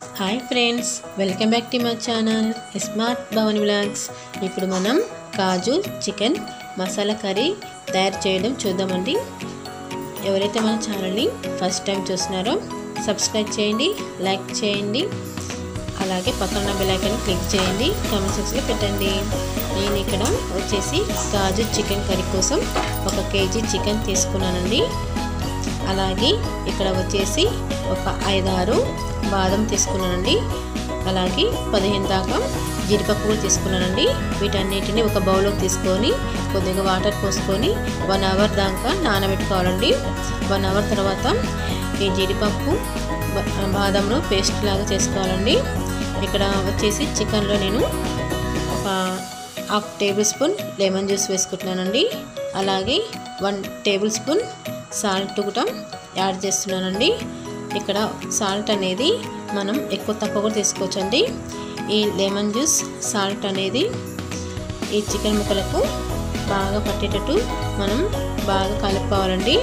Hi friends welcome back to my channel smart Bhavan blogs ఇప్పుడు మనం కాజు chicken masala curry తయారు చేయడం చూద్దామండి. ఎవరైతే మన ఛానల్ని ఫస్ట్ టైం చూస్తున్నారో సబ్స్క్రైబ్ చేయండి లైక్ చేయండి. అలాగే పక్కన బెలైకన్ క్లిక్ చేయండి కామెంట్ సెక్షన్లో పెట్టండి. నేను ఇక్కడ వచ్చేసి కాజు చికెన్ కర్రీ కోసం ఒక కేజీ చికెన్ తీసుకున్నానండి. అలాగే ఇక్కడ వచ్చేసి ఒక ఐదారు బాదం తీసుకున్నానండి. అలాగే పదిహేను దాకా జీడిపప్పు కూడా తీసుకున్నానండి. వీటన్నిటిని ఒక బౌల్లోకి తీసుకొని కొద్దిగా వాటర్ పోసుకొని వన్ అవర్ దాకా నానబెట్టుకోవాలండి. వన్ అవర్ తర్వాత ఈ జీడిపప్పు బాదంను పేస్ట్ లాగా చేసుకోవాలండి. ఇక్కడ వచ్చేసి చికెన్లో నేను ఒక half tablespoon lemon juice వేసుకుంటున్నానండి. అలాగే వన్ టేబుల్ స్పూన్ సాల్ట్ కూడా యాడ్ చేస్తున్నానండి. ఇక్కడ సాల్ట్ అనేది మనం ఎక్కువ తక్కువ కూడా తీసుకోవచ్చండి. ఈ లెమన్ జ్యూస్ సాల్ట్ అనేది ఈ చికెన్ ముక్కలకు బాగా పట్టేటట్టు మనం బాగా కలుపుకోవాలండి.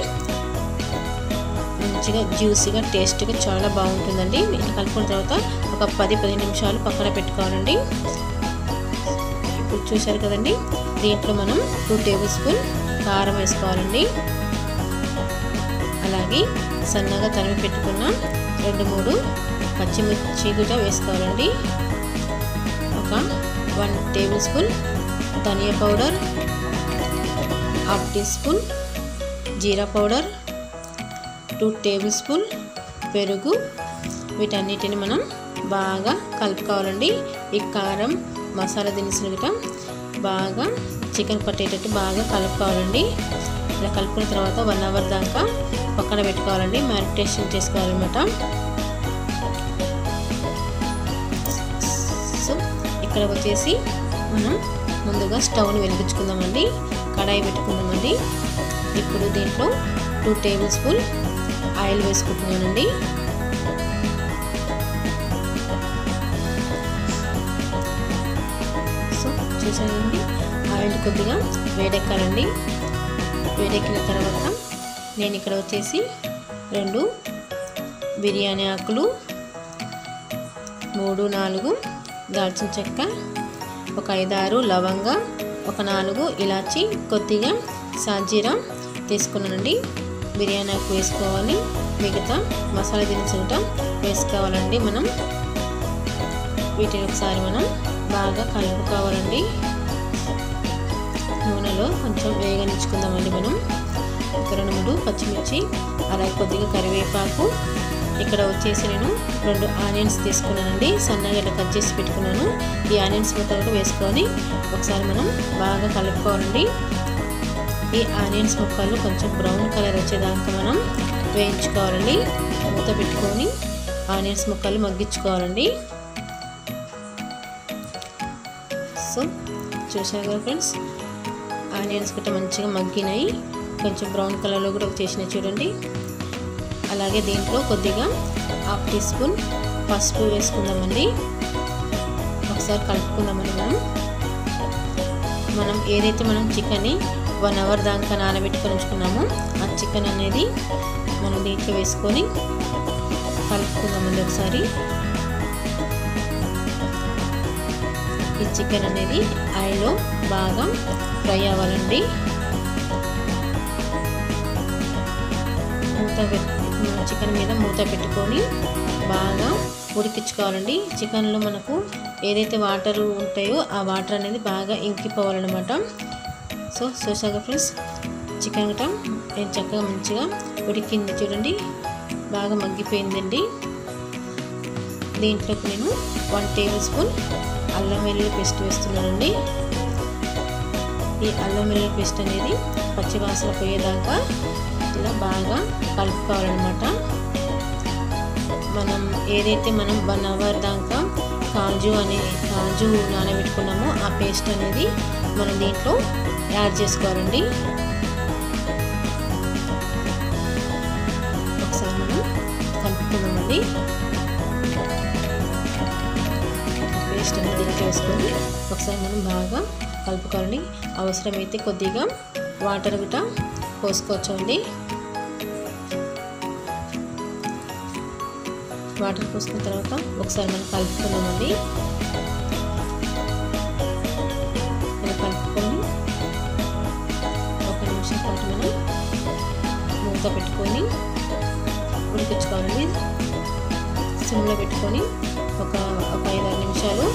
మంచిగా జ్యూసీగా టేస్ట్గా చాలా బాగుంటుందండి. ఇట్లా కలుపుకున్న తర్వాత ఒక పది పదిహేను నిమిషాలు పక్కన పెట్టుకోవాలండి. ఇప్పుడు చూశారు కదండి దీంట్లో మనం టూ టేబుల్ స్పూన్ కారం వేసుకోవాలండి. అలాగే సన్నగా తరిమి పెట్టుకున్న రెండు మూడు పచ్చిమిర్చి కూడా వేసుకోవాలండి. ఒక వన్ టేబుల్ స్పూన్ ధనియా పౌడర్ హాఫ్ టీ స్పూన్ జీరా పౌడర్ టూ టేబుల్ స్పూన్ పెరుగు. వీటన్నిటిని మనం బాగా కలుపుకోవాలండి. ఈ కారం మసాలా దినుసులు కూడా బాగా చికెన్ పట్టేటట్టు బాగా కలుపుకోవాలండి. ఇలా కలుపుకున్న తర్వాత వన్ అవర్ దాకా పక్కన పెట్టుకోవాలండి. మ్యారిటేషన్ చేసుకోవాలన్నమాట. సో ఇక్కడ వచ్చేసి మనం ముందుగా స్టవ్ని వెలిగించుకుందామండి. కడాయి పెట్టుకుందామండి. ఇప్పుడు దీంట్లో టూ టేబుల్ స్పూన్ ఆయిల్ వేసుకుంటున్నానండి. సో చూసానండి ఆయిల్ కొద్దిగా వేడెక్కాలండి. వేడెక్కిన తర్వాత నేను ఇక్కడ వచ్చేసి రెండు బిర్యానీ ఆకులు మూడు నాలుగు దాల్చిన చెక్క ఒక ఐదారు లవంగ ఒక నాలుగు ఇలాచి కొద్దిగా సాజీరా తీసుకున్నానండి. బిర్యానీ ఆకు వేసుకోవాలి మిగతా మసాలా దినుసుట వేసుకోవాలండి మనం. వీటిని ఒకసారి మనం బాగా కలుపుకోవాలండి. కొంచెం వేగనిచ్చుకుందామండి మనం. ఇక్కడ రెండు పచ్చిమిర్చి అలాగే కొద్దిగా కరివేపాకు. ఇక్కడ వచ్చేసి నేను రెండు ఆనియన్స్ తీసుకున్నానండి. సన్నగా ఇలా కట్ చేసి పెట్టుకున్నాను. ఈ ఆనియన్స్ మొత్తం కూడా వేసుకొని ఒకసారి మనం బాగా కలుపుకోవాలండి. ఈ ఆనియన్స్ ముక్కలు కొంచెం బ్రౌన్ కలర్ వచ్చేదాకా మనం వేయించుకోవాలండి. మూత పెట్టుకొని ఆనియన్స్ ముక్కలు మగ్గించుకోవాలండి. సో చూసారు కదా ఫ్రెండ్స్? ఆనియన్స్ గట్రా మంచిగా మగ్గినాయి. కొంచెం బ్రౌన్ కలర్లో కూడా చేసినాయి చూడండి. అలాగే దీంట్లో కొద్దిగా హాఫ్ టీ స్పూన్ పసుపు వేసుకుందామండి. ఒకసారి కలుపుకుందామండి మనం. మనం ఏదైతే మనం చికెన్ని వన్ అవర్ దాకా నానబెట్టుకొని ఉంచుకున్నామో ఆ చికెన్ అనేది మనం దీంట్లో వేసుకొని కలుపుకుందామండి ఒకసారి. ఈ చికెన్ అనేది ఆయిల్లో బాగా ఫ్రై అవ్వాలండి. మూత చికెన్ మీద మూత పెట్టుకొని బాగా ఉడికించుకోవాలండి. చికెన్లో మనకు ఏదైతే వాటర్ ఉంటాయో ఆ వాటర్ అనేది బాగా ఇంకిపోవాలన్నమాట. సో చూసాగా ఫ్రెండ్స్? చికెన్ గటం నేను చక్కగా మంచిగా ఉడికింది చూడండి. బాగా మగ్గిపోయిందండి. దీంట్లోకి నేను వన్ టేబుల్ స్పూన్ అల్లం వెల్లుల్లి పేస్ట్ వేస్తున్నానండి. ఈ అల్లం వెల్లుల్లి పేస్ట్ అనేది పచ్చివాసన పోయేదాకా ఇలా బాగా కలుపుకోవాలన్నమాట. మనం ఏదైతే మనం వన్ అవర్ దాకా కాజు అనే కాజు నానబెట్టుకున్నామో ఆ పేస్ట్ అనేది మనం దీంట్లో యాడ్ చేసుకోవాలండి. ఒకసారి మనం కలుపుకుందామండి. పేస్ట్ అనేది దీంట్లో వేసుకొని ఒకసారి మనం బాగా కలుపుకోవాలండి అవసరమైతే కొద్దిగా వాటర్ కూడా పోసుకోవచ్చు అండి వాటర్ పోసుకున్న తర్వాత ఒకసారి మనం కలుపుకున్నామండి ఇలా కలుపుకొని ఒక నిమిషం పాటు మనం మూత పెట్టుకొని ఉడికించుకోవాలండి. సిమ్లో పెట్టుకొని ఒక ఒక ఐదు ఆరు నిమిషాలు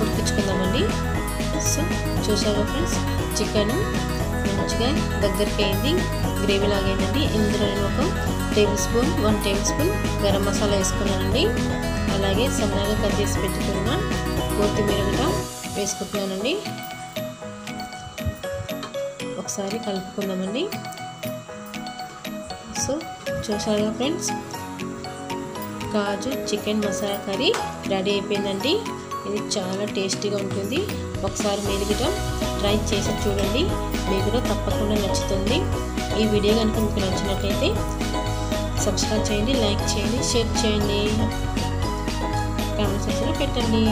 ఉడికించుకుందామండి. సో చూసారా ఫ్రెండ్స్? చికెన్ మంచిగా దగ్గరికి అయింది. గ్రేవీ లాగైందండి ఇందులో నేను ఒక tablespoon one tablespoon garam masala వేసుకున్నానండి. అలాగే సన్నగా కట్ చేసి పెట్టుకున్న కొత్తిమీర కూడా వేసుకుంటున్నానండి. ఒకసారి కలుపుకుందామండి. సో చూసారా friends? Kaju chicken masala curry ready అయిపోయిందండి. ఇది చాలా టేస్టీగా ఉంటుంది. ఒకసారి మీరు కూడా ట్రై చేసి చూడండి. మీకు కూడా తప్పకుండా నచ్చుతుంది. ఈ వీడియో కనుక మీకు నచ్చినట్లయితే సబ్స్క్రైబ్ చేయండి లైక్ చేయండి షేర్ చేయండి. కామెంట్ సెక్షన్లో పెట్టండి.